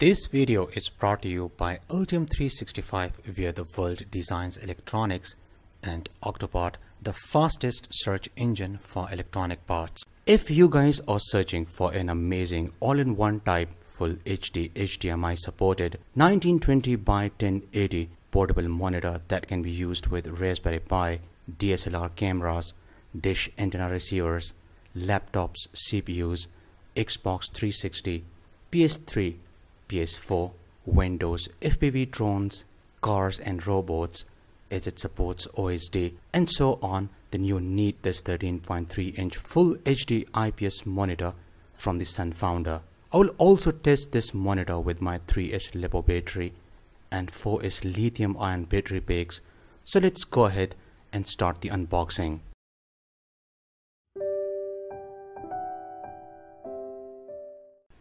This video is brought to you by Altium 365 where the world designs electronics and Octopart the fastest search engine for electronic parts. If you guys are searching for an amazing all-in-one type full HD HDMI supported 1920 by 1080 portable monitor that can be used with Raspberry Pi, DSLR cameras, dish antenna receivers, laptops, CPUs, Xbox 360, PS3, PS4, Windows, FPV drones, cars and robots, as it supports OSD and so on, then you need this 13.3 inch full HD IPS monitor from the Sunfounder. I will also test this monitor with my 3S LiPo battery and 4S lithium ion battery packs. So let's go ahead and start the unboxing.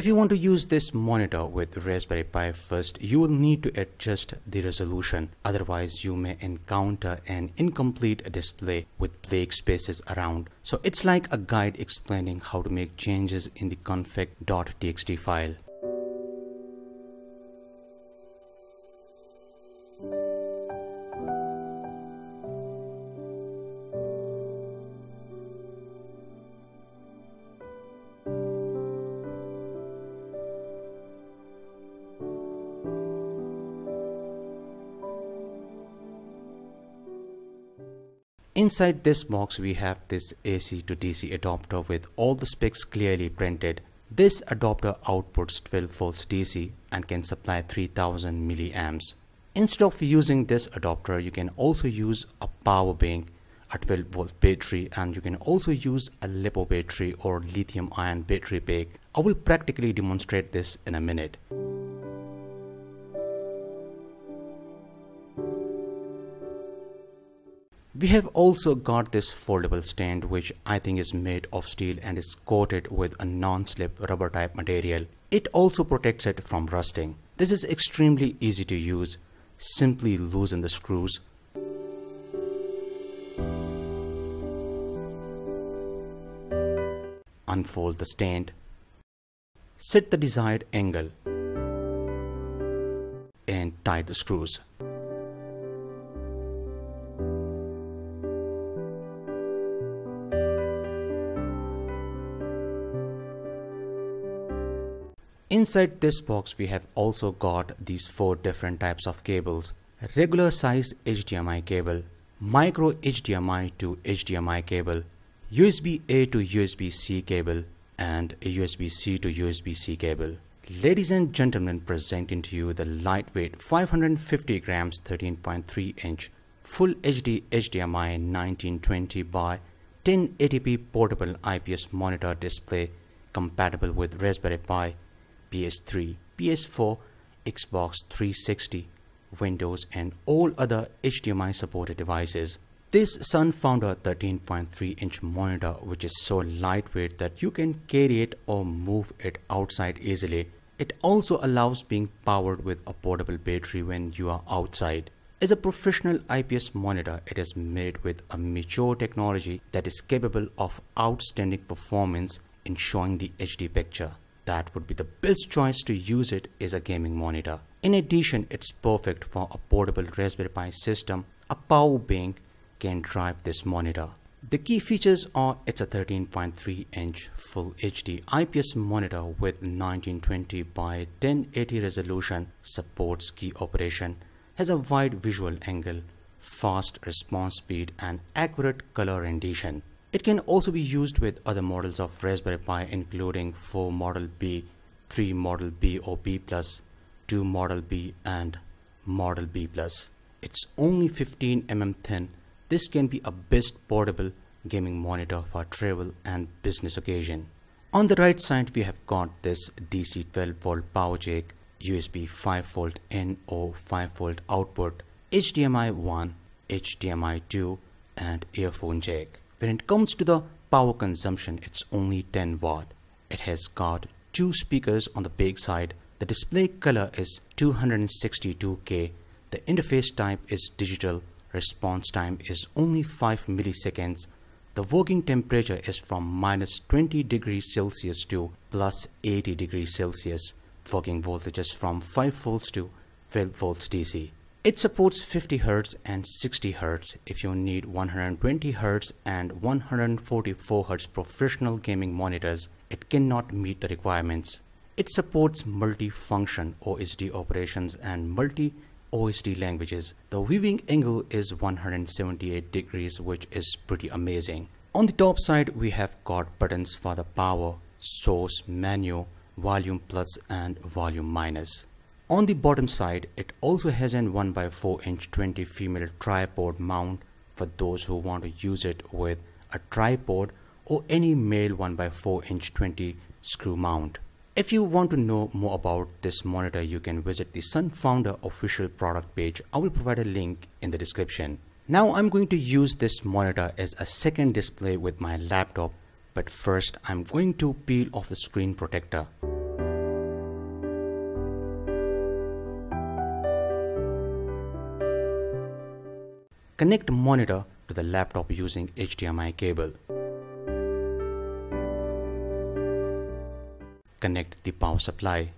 If you want to use this monitor with Raspberry Pi first, you will need to adjust the resolution. Otherwise, you may encounter an incomplete display with blank spaces around. So it's like a guide explaining how to make changes in the config.txt file. Inside this box we have this AC to DC adapter with all the specs clearly printed. This adapter outputs 12 volts DC and can supply 3000 milliamps. Instead of using this adapter you can also use a power bank, a 12 volt battery and you can also use a LiPo battery or lithium ion battery pack. I will practically demonstrate this in a minute. We have also got this foldable stand which I think is made of steel and is coated with a non-slip rubber type material. It also protects it from rusting. This is extremely easy to use. Simply loosen the screws. Unfold the stand. Set the desired angle and tie the screws. Inside this box we have also got these four different types of cables. Regular size HDMI cable, micro HDMI to HDMI cable, USB-A to USB-C cable and a USB-C to USB-C cable. Ladies and gentlemen, presenting to you the lightweight 550 grams 13.3 inch full HD HDMI 1920 by 1080p portable IPS monitor display compatible with Raspberry Pi PS3, PS4, Xbox 360, Windows and all other HDMI supported devices. This Sun Sunfounder 13.3 inch monitor which is so lightweight that you can carry it or move it outside easily. It also allows being powered with a portable battery when you are outside. As a professional IPS monitor, it is made with a mature technology that is capable of outstanding performance in showing the HD picture that would be the best choice to use it is a gaming monitor. In addition, it's perfect for a portable Raspberry Pi system. A power bank can drive this monitor. The key features are it's a 13.3 inch full HD IPS monitor with 1920 by 1080 resolution, supports key operation, has a wide visual angle, fast response speed and accurate color rendition. It can also be used with other models of Raspberry Pi including 4 Model B, 3 Model B or B+, 2 Model B and Model B+. It's only 15 mm thin. This can be a best portable gaming monitor for travel and business occasion. On the right side we have got this DC 12 volt power jack, USB 5 volt in or 5 volt output, HDMI 1, HDMI 2 and earphone jack. When it comes to the power consumption, it's only 10 watt. It has got two speakers on the back side. The display color is 262K. The interface type is digital. Response time is only 5 milliseconds. The working temperature is from minus 20 degrees Celsius to plus 80 degrees Celsius. working voltages from 5 volts to 12 volts DC. It supports 50 Hz and 60 Hz if you need 120 Hz and 144 Hz professional gaming monitors. It cannot meet the requirements. It supports multi-function OSD operations and multi OSD languages. The viewing angle is 178 degrees which is pretty amazing. On the top side we have got buttons for the power, source, menu, volume plus and volume minus. On the bottom side, it also has an 1x4 inch 20 female tripod mount for those who want to use it with a tripod or any male 1x4 inch 20 screw mount. If you want to know more about this monitor, you can visit the Sunfounder official product page. I will provide a link in the description. Now I'm going to use this monitor as a second display with my laptop, but first I'm going to peel off the screen protector. Connect monitor to the laptop using HDMI cable. Connect the power supply.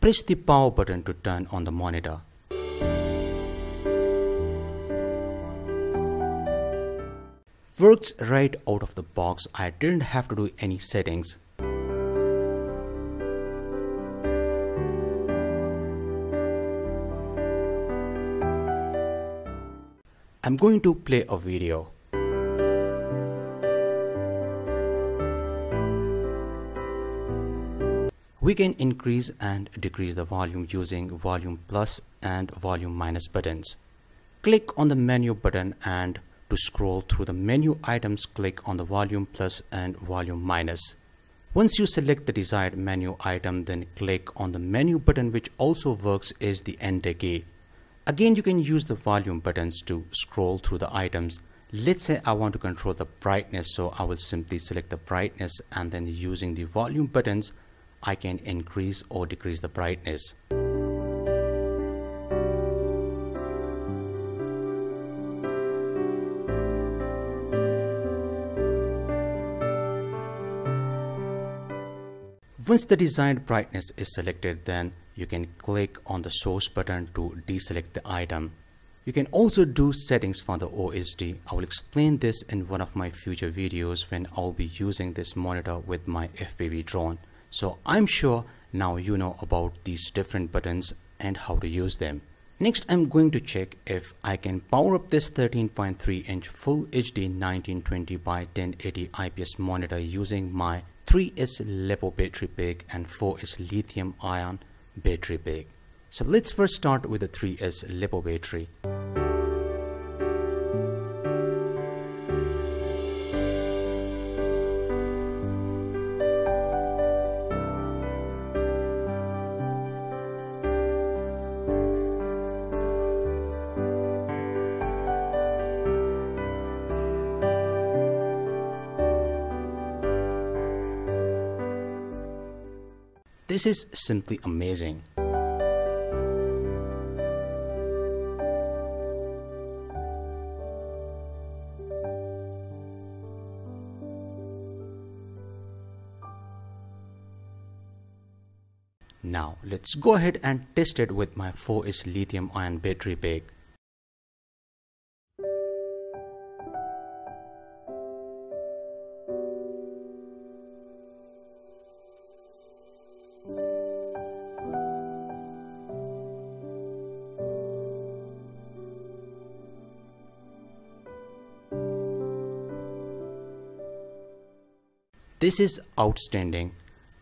Press the power button to turn on the monitor. Works right out of the box, I didn't have to do any settings. I'm going to play a video. We can increase and decrease the volume using volume plus and volume minus buttons. Click on the menu button and to scroll through the menu items click on the volume plus and volume minus. Once you select the desired menu item then click on the menu button which also works as the enter key. Again, you can use the volume buttons to scroll through the items. Let's say I want to control the brightness, so I will simply select the brightness and then using the volume buttons, I can increase or decrease the brightness. Once the desired brightness is selected, then you can click on the source button to deselect the item. You can also do settings for the OSD. I will explain this in one of my future videos when I'll be using this monitor with my FPV drone. So I'm sure now you know about these different buttons and how to use them. Next, I'm going to check if I can power up this 13.3 inch Full HD 1920 by 1080 IPS monitor using my 3S LiPo battery pack and 4S lithium ion battery pack. So let's first start with the 3S LiPo battery. This is simply amazing. Now let's go ahead and test it with my 4S lithium ion battery pack. This is outstanding.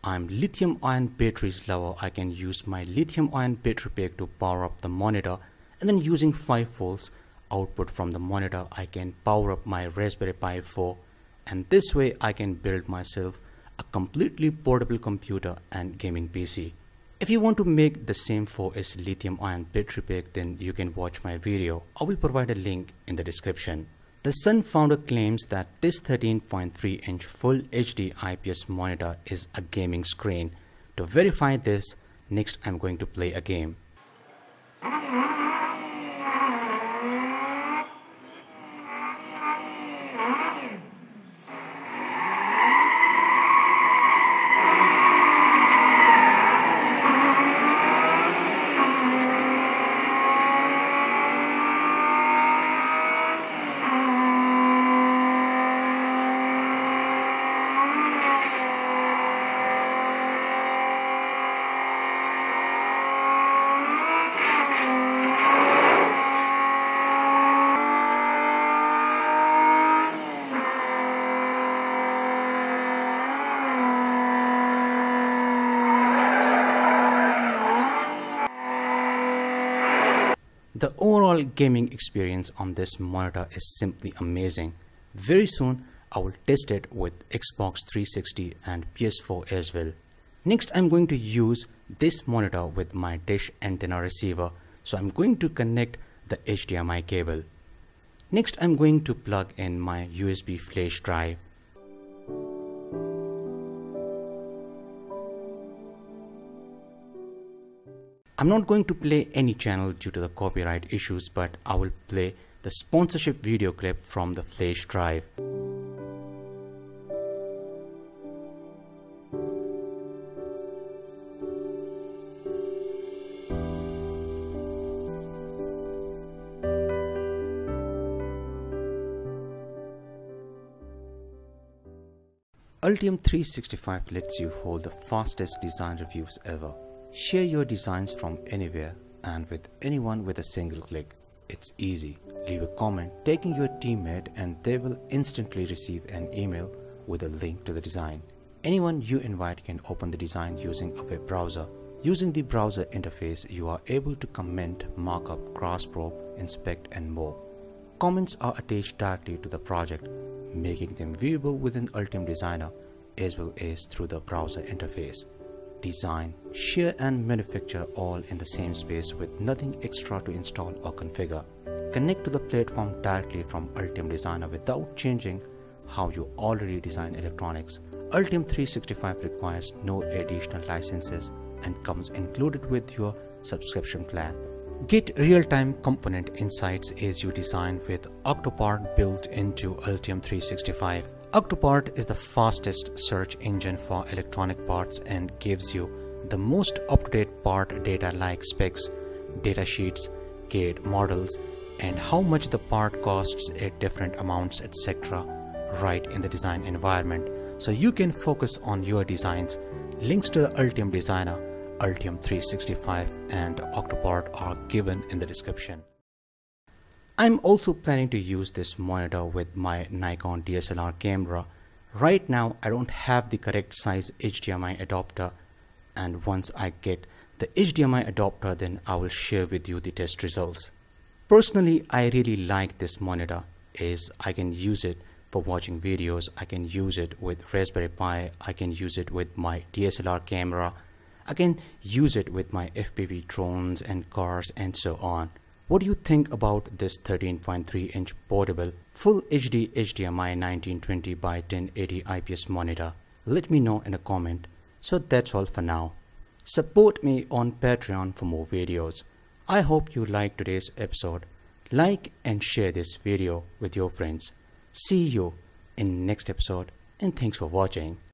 I'm lithium ion batteries lover. I can use my lithium ion battery pack to power up the monitor and then using 5 volts output from the monitor I can power up my Raspberry Pi 4 and this way I can build myself a completely portable computer and gaming PC. If you want to make the same 4S lithium ion battery pack then you can watch my video. I will provide a link in the description. The Sunfounder claims that this 13.3 inch Full HD IPS monitor is a gaming screen. To verify this, next I'm going to play a game. The overall gaming experience on this monitor is simply amazing. Very soon, I will test it with Xbox 360 and PS4 as well. Next, I'm going to use this monitor with my dish antenna receiver. So I'm going to connect the HDMI cable. Next, I'm going to plug in my USB flash drive. I'm not going to play any channel due to the copyright issues but I will play the sponsorship video clip from the flash drive. Altium 365 lets you hold the fastest design reviews ever. Share your designs from anywhere and with anyone with a single click. It's easy. Leave a comment taking your teammate and they will instantly receive an email with a link to the design. Anyone you invite can open the design using a web browser. Using the browser interface, you are able to comment, markup, cross-probe, inspect and more. Comments are attached directly to the project, making them viewable within Altium Designer as well as through the browser interface design, share and manufacture all in the same space with nothing extra to install or configure. Connect to the platform directly from Altium Designer without changing how you already design electronics. Altium 365 requires no additional licenses and comes included with your subscription plan. Get real-time component insights as you design with Octopart built into Altium 365. Octopart is the fastest search engine for electronic parts and gives you the most up-to-date part data like specs, data sheets, CAD models, and how much the part costs at different amounts, etc. right in the design environment. So you can focus on your designs. Links to the Altium Designer, Altium 365 and Octopart are given in the description. I'm also planning to use this monitor with my Nikon DSLR camera. Right now I don't have the correct size HDMI adapter and once I get the HDMI adapter then I will share with you the test results. Personally I really like this monitor as I can use it for watching videos, I can use it with Raspberry Pi, I can use it with my DSLR camera, I can use it with my FPV drones and cars and so on. What do you think about this 13.3 inch portable full HD HDMI 1920 by 1080 IPS monitor? Let me know in a comment. So that's all for now. Support me on Patreon for more videos. I hope you liked today's episode. Like and share this video with your friends. See you in next episode and thanks for watching.